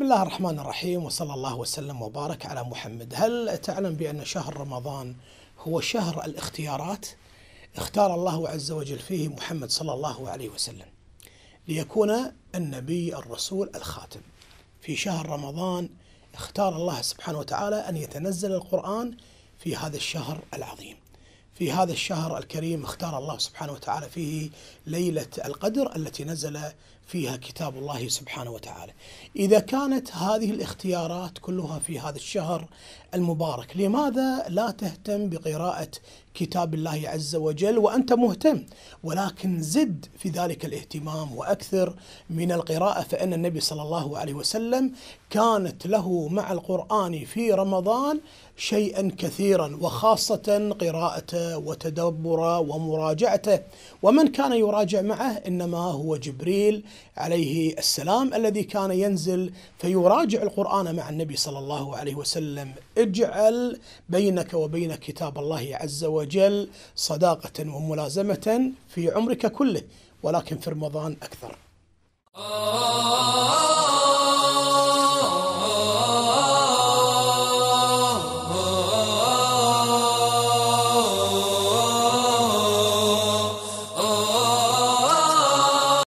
الله الرحمن الرحيم وصلى الله وسلم وبارك على محمد. هل تعلم بأن شهر رمضان هو شهر الاختيارات؟ اختار الله عز وجل فيه محمد صلى الله عليه وسلم ليكون النبي الرسول الخاتم. في شهر رمضان اختار الله سبحانه وتعالى أن يتنزل القرآن في هذا الشهر العظيم. في هذا الشهر الكريم اختار الله سبحانه وتعالى فيه ليلة القدر التي نزل فيها كتاب الله سبحانه وتعالى. إذا كانت هذه الاختيارات كلها في هذا الشهر المبارك، لماذا لا تهتم بقراءة كتاب الله عز وجل وأنت مهتم، ولكن زد في ذلك الاهتمام وأكثر من القراءة فإن النبي صلى الله عليه وسلم كانت له مع القرآن في رمضان شيئا كثيرا وخاصة قراءته وتدبره ومراجعته. ومن كان يراجع معه إنما هو جبريل عليه السلام الذي كان ينزل فيراجع القرآن مع النبي صلى الله عليه وسلم. اجعل بينك وبين كتاب الله عز وجل صداقة وملازمة في عمرك كله ولكن في رمضان أكثر.